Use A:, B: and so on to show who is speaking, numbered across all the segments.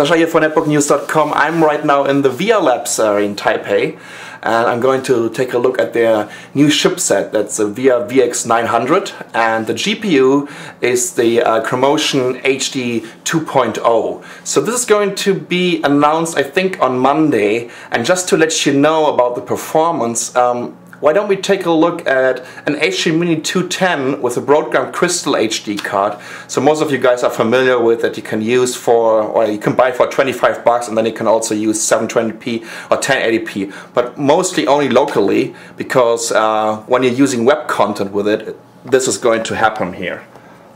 A: Sascha here for netbooknews.com. I'm right now in the VIA Labs uh, in Taipei and I'm going to take a look at their new chipset. That's the VIA VX900 and the GPU is the uh, Chromotion HD 2.0. So this is going to be announced I think on Monday and just to let you know about the performance um, why don't we take a look at an HP Mini 210 with a Broadcom Crystal HD card. So most of you guys are familiar with that you can use for, or you can buy for 25 bucks and then you can also use 720p or 1080p, but mostly only locally because uh, when you're using web content with it, this is going to happen here.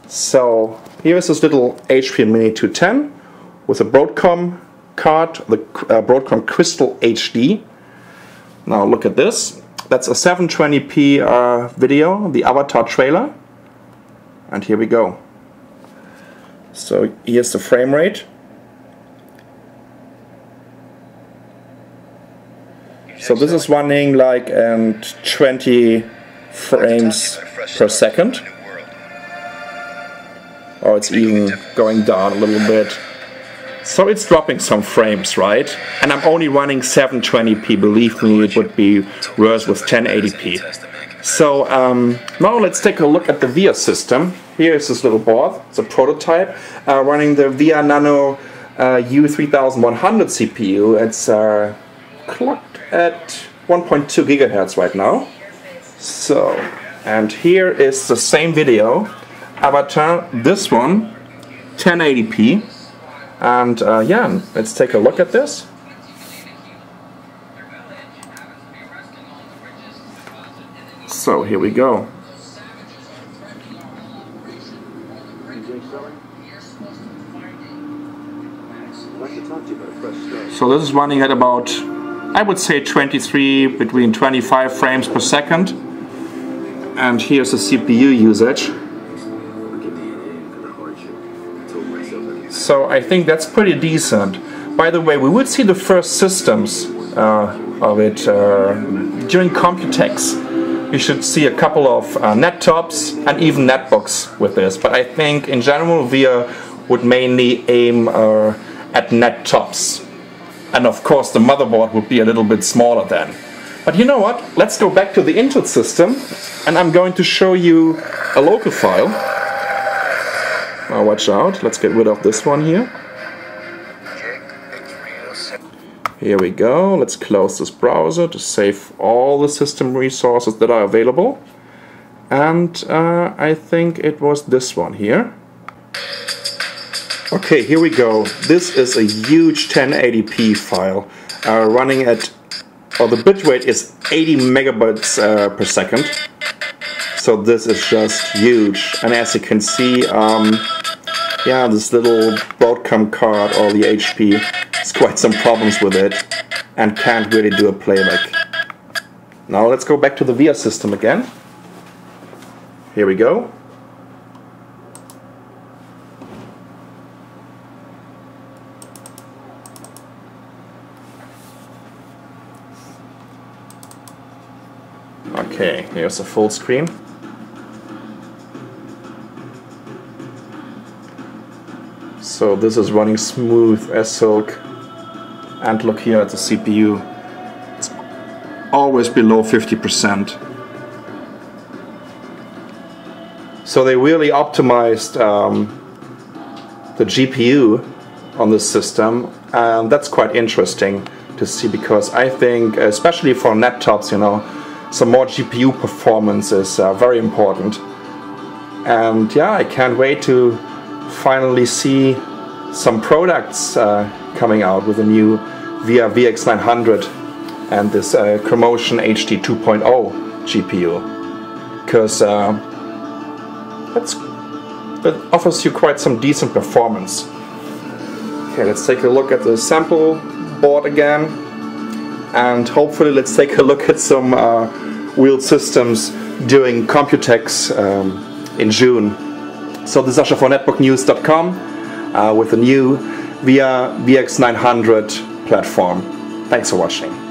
A: So here is this little HP Mini 210 with a Broadcom card, the uh, Broadcom Crystal HD. Now look at this. That's a 720p uh, video, the Avatar trailer. And here we go. So here's the frame rate. So this is running like and 20 frames per second. Or it's even going down a little bit. So it's dropping some frames, right? And I'm only running 720p, believe me, it would be worse with 1080p. So um, now let's take a look at the VIA system. Here is this little board, it's a prototype, uh, running the VIA Nano uh, U3100 CPU. It's uh, clocked at 1.2 gigahertz right now. So, and here is the same video, Avatar, this one, 1080p. And uh, yeah, let's take a look at this. So here we go. So this is running at about, I would say 23, between 25 frames per second. And here's the CPU usage. So I think that's pretty decent. By the way, we would see the first systems uh, of it uh, during Computex. You should see a couple of uh, net tops and even netbooks with this. But I think in general VIA would mainly aim uh, at net tops. And of course the motherboard would be a little bit smaller then. But you know what? Let's go back to the Intel system and I'm going to show you a local file watch out, let's get rid of this one here. Here we go, let's close this browser to save all the system resources that are available. And uh, I think it was this one here. Okay, here we go. This is a huge 1080p file uh, running at, oh, the bitrate is 80 megabytes uh, per second. So this is just huge. And as you can see, um, yeah, this little Broadcom card or the HP has quite some problems with it and can't really do a playback. Now let's go back to the VIA system again. Here we go. Okay, here's the full screen. So this is running smooth as silk. And look here at the CPU. It's always below 50%. So they really optimized um, the GPU on this system and that's quite interesting to see because I think especially for laptops you know some more GPU performance is uh, very important and yeah I can't wait to finally see some products uh, coming out with a new VIA VX900 and this uh, Chromotion HD 2.0 GPU because uh, offers you quite some decent performance. Okay, let's take a look at the sample board again and hopefully let's take a look at some uh, wheeled systems during Computex um, in June. So this is Sascha for netbooknews.com uh, with a new VIA VX900 platform. Thanks for watching.